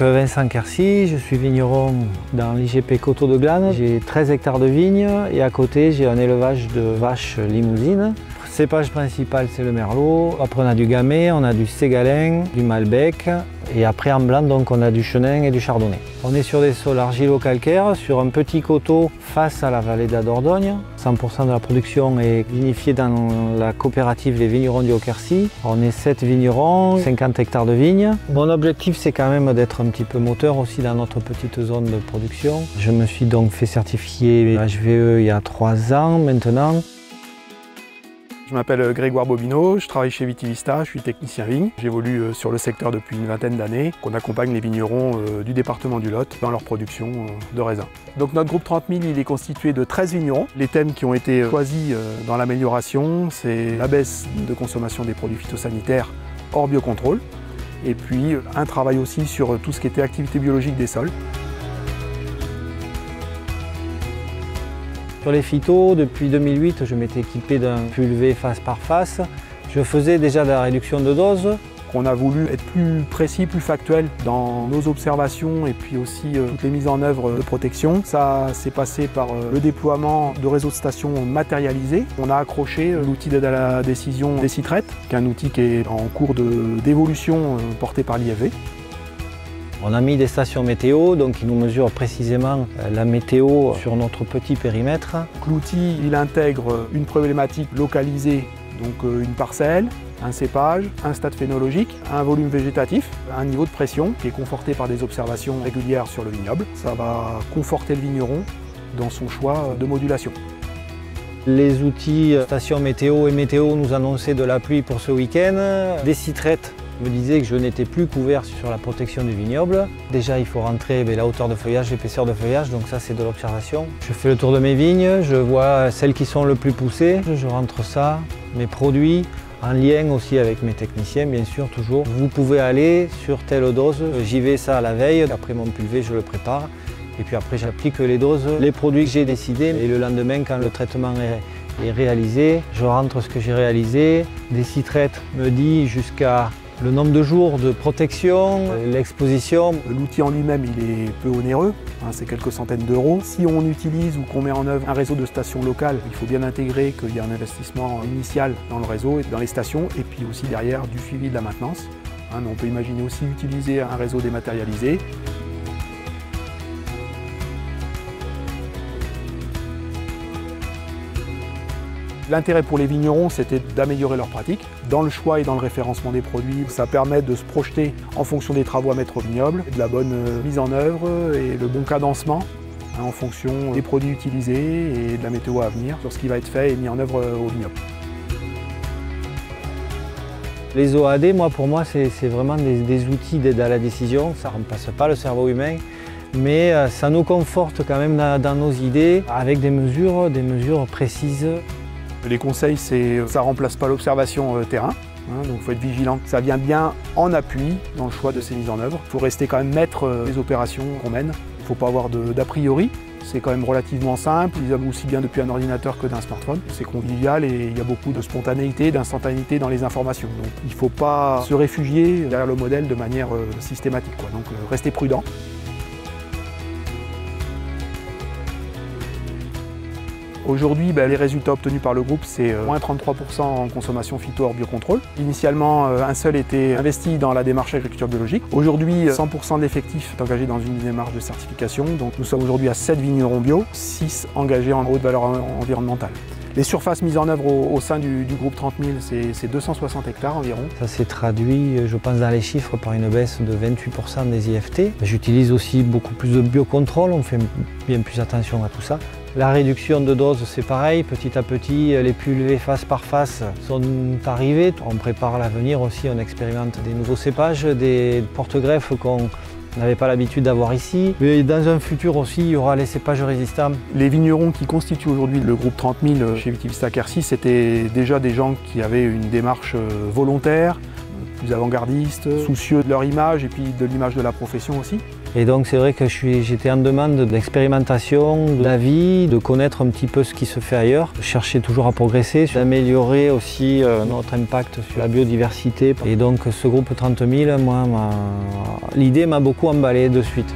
Vincent Quercy, je suis vigneron dans l'IGP Coteau de Glane. J'ai 13 hectares de vignes et à côté j'ai un élevage de vaches limousines. Cépage principal c'est le merlot, après on a du gamay, on a du ségalin, du malbec et après en blanc donc on a du chenin et du chardonnay. On est sur des sols argilo-calcaires, sur un petit coteau face à la vallée de la Dordogne. 100% de la production est vinifiée dans la coopérative Les Vignerons du Haut-Quercy. On est 7 vignerons, 50 hectares de vignes. Mon objectif c'est quand même d'être un petit peu moteur aussi dans notre petite zone de production. Je me suis donc fait certifier HVE il y a 3 ans maintenant. Je m'appelle Grégoire Bobineau, je travaille chez Vitivista, je suis technicien vigne. J'évolue euh, sur le secteur depuis une vingtaine d'années. On accompagne les vignerons euh, du département du Lot dans leur production euh, de raisins. Donc notre groupe 30 000 il est constitué de 13 vignerons. Les thèmes qui ont été choisis dans l'amélioration, c'est la baisse de consommation des produits phytosanitaires hors biocontrôle et puis un travail aussi sur tout ce qui était activité biologique des sols. Sur les phytos, depuis 2008, je m'étais équipé d'un pulvé face par face. Je faisais déjà de la réduction de dose. On a voulu être plus précis, plus factuel dans nos observations et puis aussi euh, toutes les mises en œuvre de protection. Ça s'est passé par euh, le déploiement de réseaux de stations matérialisés. On a accroché euh, l'outil d'aide à la décision des Citrette, qui est un outil qui est en cours d'évolution porté par l'IFV. On a mis des stations météo, donc qui nous mesurent précisément euh, la météo sur notre petit périmètre. L'outil, il intègre une problématique localisée, donc euh, une parcelle, un cépage, un stade phénologique, un volume végétatif, un niveau de pression qui est conforté par des observations régulières sur le vignoble. Ça va conforter le vigneron dans son choix de modulation. Les outils euh, station météo et météo nous annonçaient de la pluie pour ce week-end, des citrettes me disait que je n'étais plus couvert sur la protection du vignoble. Déjà, il faut rentrer ben, la hauteur de feuillage, l'épaisseur de feuillage, donc ça c'est de l'observation. Je fais le tour de mes vignes, je vois celles qui sont le plus poussées, je rentre ça, mes produits, en lien aussi avec mes techniciens, bien sûr, toujours. Vous pouvez aller sur telle dose, j'y vais ça à la veille, après mon pulvé, je le prépare. Et puis après, j'applique les doses, les produits que j'ai décidés. Et le lendemain, quand le traitement est, réalisé, je rentre ce que j'ai réalisé. Des citrettes me dit jusqu'à le nombre de jours de protection, l'exposition. L'outil en lui-même, il est peu onéreux, hein, c'est quelques centaines d'euros. Si on utilise ou qu'on met en œuvre un réseau de stations locales, il faut bien intégrer qu'il y a un investissement initial dans le réseau dans les stations, et puis aussi derrière du suivi de la maintenance. Hein, on peut imaginer aussi utiliser un réseau dématérialisé L'intérêt pour les vignerons, c'était d'améliorer leurs pratiques. Dans le choix et dans le référencement des produits, ça permet de se projeter en fonction des travaux à mettre au vignoble, de la bonne euh, mise en œuvre et le bon cadencement hein, en fonction des produits utilisés et de la météo à venir sur ce qui va être fait et mis en œuvre euh, au vignoble. Les OAD, moi, pour moi, c'est vraiment des, outils d'aide à la décision. Ça ne remplace pas le cerveau humain, mais euh, ça nous conforte quand même dans nos idées avec des mesures, des mesures précises les conseils, c'est ça ne remplace pas l'observation euh, terrain. Hein, donc il faut être vigilant. Ça vient bien en appui dans le choix de ces mises en œuvre. Il faut rester quand même maître euh, des opérations qu'on mène. Il ne faut pas avoir d'a priori. C'est quand même relativement simple, ont aussi bien depuis un ordinateur que d'un smartphone. C'est convivial et il y a beaucoup de spontanéité, d'instantanéité dans les informations. Donc il ne faut pas se réfugier derrière le modèle de manière euh, systématique. Donc rester prudent. Aujourd'hui, ben, les résultats obtenus par le groupe, c'est euh, moins 33% en consommation phyto hors biocontrôle. Initialement, euh, un seul était investi dans la démarche agriculture biologique. Aujourd'hui, 100% de l'effectif est engagé dans une démarche de certification. Donc nous sommes aujourd'hui à 7 vignerons bio, 6 engagés en haute valeur environnementale. Les surfaces mises en œuvre au, sein du, groupe 30 000, c'est 260 hectares environ. Ça s'est traduit, je pense, dans les chiffres par une baisse de 28% des IFT. J'utilise aussi beaucoup plus de biocontrôle, on fait bien plus attention à tout ça. La réduction de dose, c'est pareil, petit à petit, les pulvés face par face sont arrivés. On prépare l'avenir aussi, on expérimente des nouveaux cépages, des porte-greffes qu'on n'avait pas l'habitude d'avoir ici. Mais dans un futur aussi, il y aura les cépages résistants. Les vignerons qui constituent aujourd'hui le groupe 30 000 chez Vitivista Quercy, c'était déjà des gens qui avaient une démarche euh, volontaire, plus avant-gardiste, soucieux de leur image et puis de l'image de la profession aussi. Et donc c'est vrai que j'étais en demande d'expérimentation, d'avis, de connaître un petit peu ce qui se fait ailleurs, chercher toujours à progresser, d'améliorer aussi euh, notre impact sur la biodiversité. Et donc ce groupe 30 000, moi, l'idée m'a beaucoup emballé de suite.